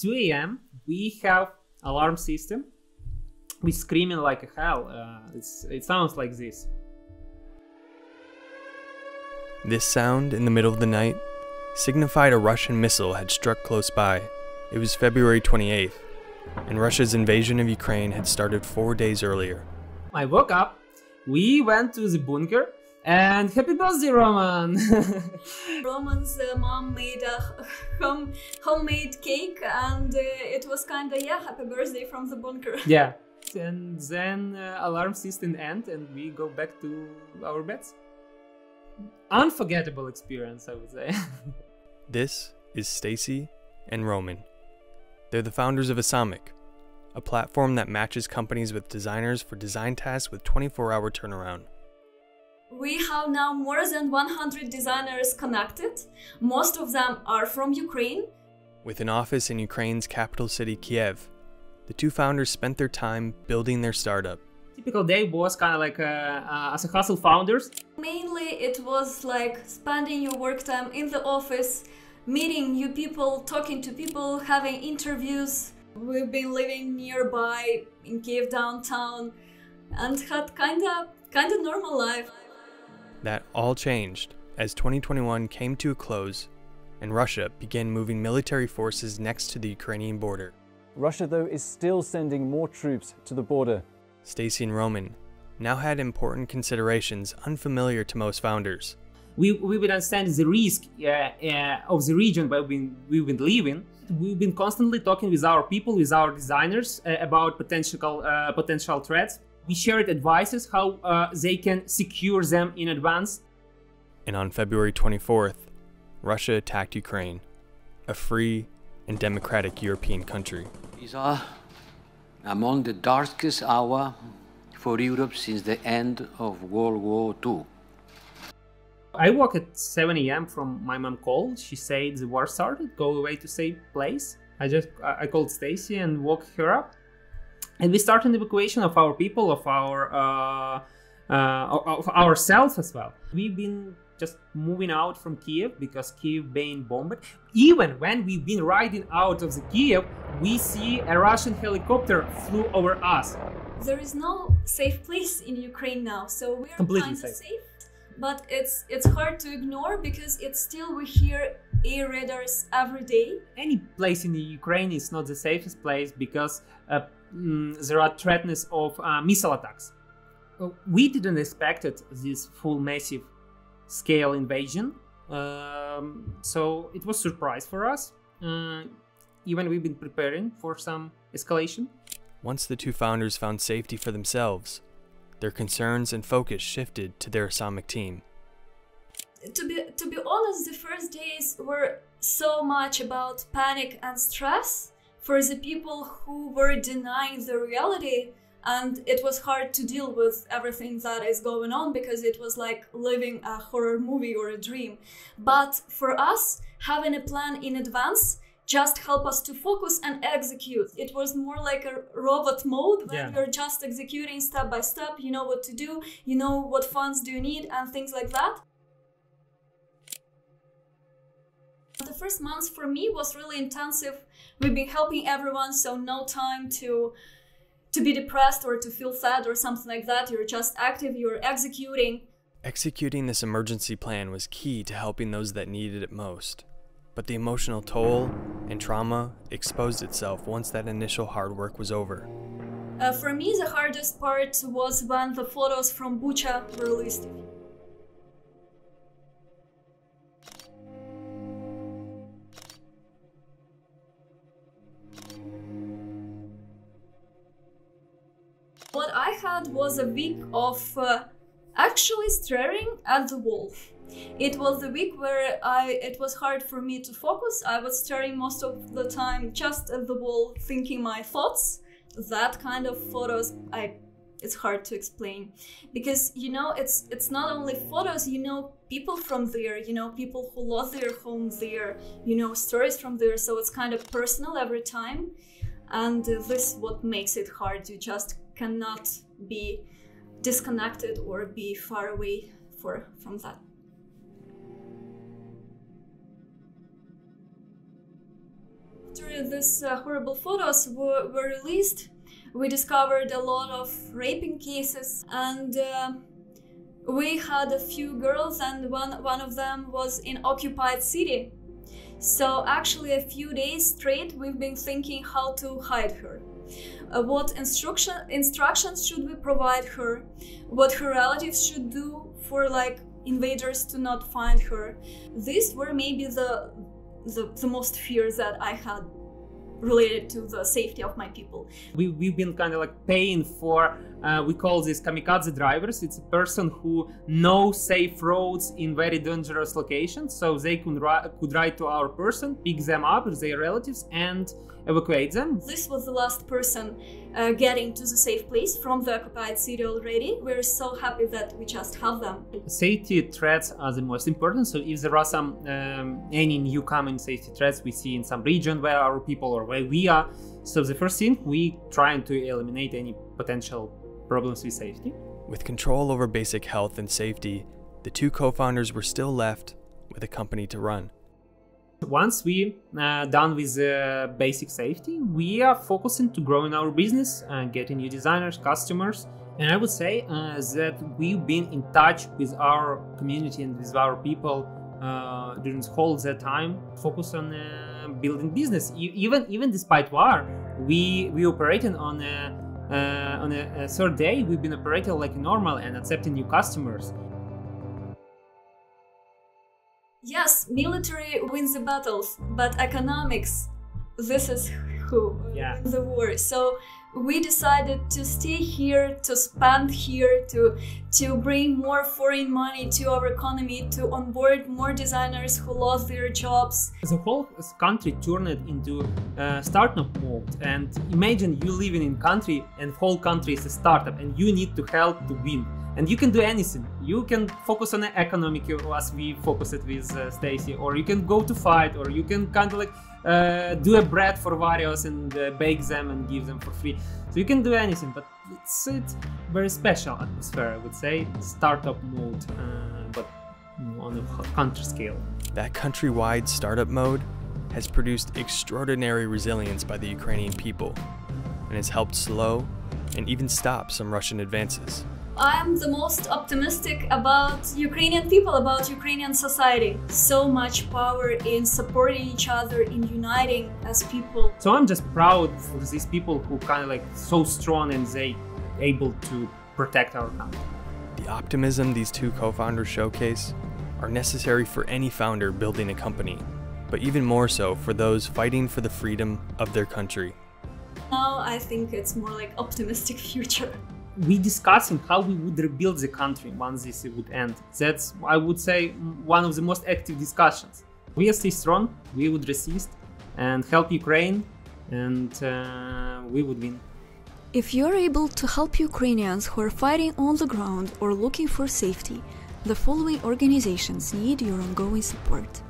2 a.m. We have alarm system. We screaming like a hell. Uh, it's, it sounds like this. This sound in the middle of the night signified a Russian missile had struck close by. It was February 28th, and Russia's invasion of Ukraine had started four days earlier. I woke up, we went to the bunker, and happy birthday, Roman! Roman's uh, mom made a home, homemade cake, and uh, it was kind of, yeah, happy birthday from the bunker. yeah. And then uh, alarm system end, and we go back to our beds. Unforgettable experience, I would say. this is Stacy and Roman. They're the founders of Awesomic, a platform that matches companies with designers for design tasks with 24 hour turnaround. We have now more than 100 designers connected. Most of them are from Ukraine. With an office in Ukraine's capital city, Kiev, the two founders spent their time building their startup. Typical day was kind of like uh, uh, as a hustle founders. Mainly, it was like spending your work time in the office, meeting new people, talking to people, having interviews. We've been living nearby in Kiev downtown and had kind of kind of normal life. That all changed as 2021 came to a close and Russia began moving military forces next to the Ukrainian border. Russia, though, is still sending more troops to the border. Stacy and Roman now had important considerations unfamiliar to most founders. We, we would understand the risk uh, uh, of the region where we've been, we've been living. We've been constantly talking with our people, with our designers uh, about potential uh, potential threats. We shared advices how uh, they can secure them in advance. And on February 24th, Russia attacked Ukraine, a free and democratic European country. These are among the darkest hour for Europe since the end of World War II. I woke at 7 a.m. from my mom called. She said the war started. Go away to safe place. I just I called Stacy and woke her up, and we start an evacuation of our people, of our uh, uh, of ourselves as well. We've been just moving out from Kiev because Kiev being bombed. Even when we've been riding out of the Kiev, we see a Russian helicopter flew over us. There is no safe place in Ukraine now, so we're Completely kind of safe. safe. But it's it's hard to ignore because it's still we hear air raiders every day. Any place in the Ukraine is not the safest place because uh, mm, there are threats of uh, missile attacks. Uh, we didn't expect this full massive scale invasion. Um, so it was surprise for us. Uh, even we've been preparing for some escalation. Once the two founders found safety for themselves, their concerns and focus shifted to their Awesomic team. To be to be honest, the first days were so much about panic and stress for the people who were denying the reality and it was hard to deal with everything that is going on because it was like living a horror movie or a dream. But for us having a plan in advance just help us to focus and execute. It was more like a robot mode when Yeah. you're just executing step by step. You know what to do. You know what funds do you need and things like that the first months for me was really intensive we've been helping everyone so no time to to be depressed or to feel sad or something like that. You're just active, you're executing. Executing this emergency plan was key to helping those that needed it most. But the emotional toll and trauma exposed itself once that initial hard work was over. Uh, for me, the hardest part was when the photos from Bucha were released. Was a week of uh, actually staring at the wall. It was the week where I it was hard for me to focus. I was staring most of the time just at the wall, thinking my thoughts. That kind of photos, I it's hard to explain because you know it's it's not only photos. You know people from there. You know people who lost their home there. You know stories from there. So it's kind of personal every time, and uh, this what makes it hard. You just cannot be disconnected or be far away for from that. after these uh, horrible photos were, were released, we discovered a lot of raping cases and uh, we had a few girls and one, one of them was in occupied city so actually a few days straight we've been thinking how to hide her uh, what instruction instructions should we provide her what her relatives should do for like invaders to not find her these were maybe the the, the most fears that i had related to the safety of my people. We, we've been kind of like paying for, uh, we call this kamikaze drivers. It's a person who knows safe roads in very dangerous locations. So they could, ri- could ride to our person, pick them up, their relatives, and evacuate them. This was the last person uh, getting to the safe place from the occupied city already. We're so happy that we just have them. Safety threats are the most important. So if there are some um, any new coming safety threats we see in some region where our people or where we are, so the first thing we trying to eliminate any potential problems with safety. With control over basic health and safety, the two co-founders were still left with a company to run. Once we uh, done with uh, basic safety, we are focusing to growing our business, and getting new designers, customers, and I would say uh, that we've been in touch with our community and with our people uh, during the whole that time. Focus on uh, building business, even even despite war, we we operating on a, on a, a third day. We've been operating like normal and accepting new customers. Yes, military wins the battles, but economics, this is who Yeah. wins the war. So we decided to stay here, to spend here, to to bring more foreign money to our economy, to onboard more designers who lost their jobs. the whole country turned into uh, startup mode and imagine you living in country and whole country is a startup and you need to help to win and you can do anything. You can focus on the economic as we focused with uh, stacy or you can go to fight or you can kind of like uh, do a bread for various and uh, bake them and give them for free. So you can do anything but it's it's very special atmosphere i would say. Startup mode uh, but on a country scale. That countrywide startup mode has produced extraordinary resilience by the Ukrainian people and has helped slow and even stop some Russian advances. I'm the most optimistic about Ukrainian people, about Ukrainian society. So much power in supporting each other, in uniting as people. So I'm just proud for these people who kind of like so strong and they able to protect our country. The optimism these two co-founders showcase are necessary for any founder building a company, but even more so for those fighting for the freedom of their country. Now I think it's more like optimistic future. We discussing how we would rebuild the country once this would end. That's I would say one of the most active discussions. We are stay strong. We would resist and help Ukraine, and uh, we would win. If you're able to help Ukrainians who are fighting on the ground or looking for safety, the following organizations need your ongoing support.